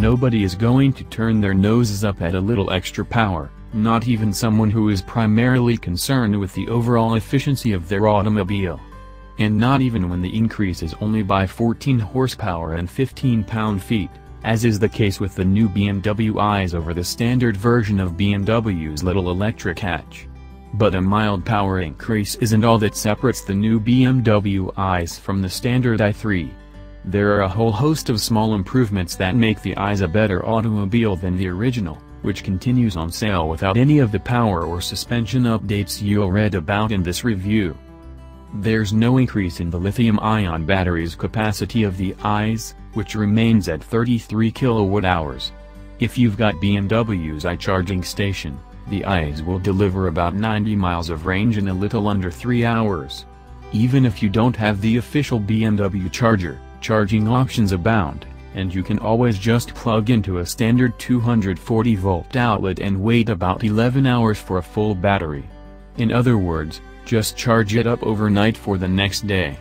nobody is going to turn their noses up at a little extra power, not even someone who is primarily concerned with the overall efficiency of their automobile. And not even when the increase is only by 14 horsepower and 15 pound-feet, as is the case with the new BMW i's over the standard version of BMW's little electric hatch. But a mild power increase isn't all that separates the new BMW i's from the standard i3. There are a whole host of small improvements that make the i's a better automobile than the original, which continues on sale without any of the power or suspension updates you'll read about in this review. There's no increase in the lithium-ion battery's capacity of the i's, which remains at 33 kilowatt-hours. If you've got BMW's iCharging station, the i's will deliver about 90 miles of range in a little under 3 hours. Even if you don't have the official BMW charger, charging options abound, and you can always just plug into a standard 240-volt outlet and wait about 11 hours for a full battery. In other words, just charge it up overnight for the next day.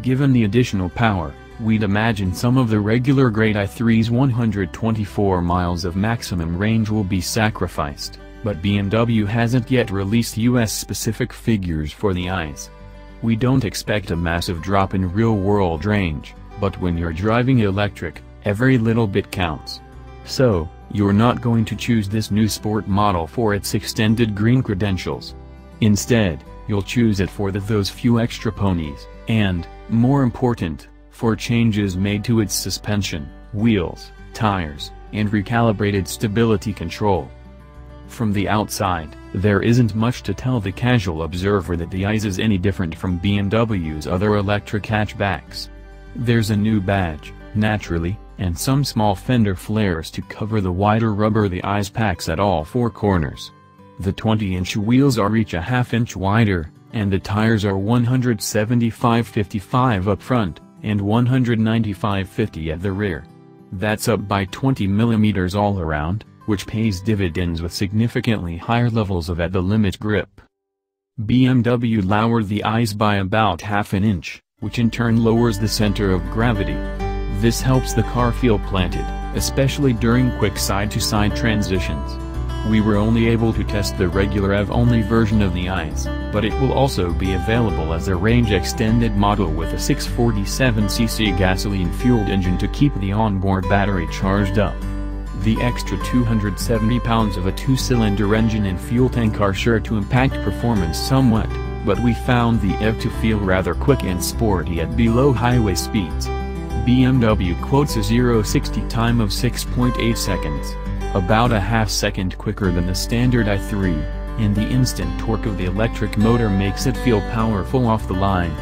Given the additional power, we'd imagine some of the regular grade i3's 124 miles of maximum range will be sacrificed, but BMW hasn't yet released US-specific figures for the i's. We don't expect a massive drop in real-world range, but when you're driving electric, every little bit counts. So, you're not going to choose this new sport model for its extended green credentials. Instead, you'll choose it for the those few extra ponies, and, more important, for changes made to its suspension, wheels, tires, and recalibrated stability control. From the outside, there isn't much to tell the casual observer that the i's is any different from BMW's other electric hatchbacks. There's a new badge, naturally, and some small fender flares to cover the wider rubber the i's packs at all four corners. The 20-inch wheels are each a half-inch wider, and the tires are 175-55 up front, and 195-50 at the rear. That's up by 20 mm all around, which pays dividends with significantly higher levels of at-the-limit grip. BMW lowered the i's by about half an inch, which in turn lowers the center of gravity. This helps the car feel planted, especially during quick side-to-side -side transitions. We were only able to test the regular EV-only version of the i's, but it will also be available as a range-extended model with a 647cc gasoline-fueled engine to keep the onboard battery charged up. The extra 270 pounds of a two-cylinder engine and fuel tank are sure to impact performance somewhat, but we found the EV to feel rather quick and sporty at below highway speeds. BMW quotes a 0-60 time of 6.8 seconds about a half second quicker than the standard i3, and the instant torque of the electric motor makes it feel powerful off the line.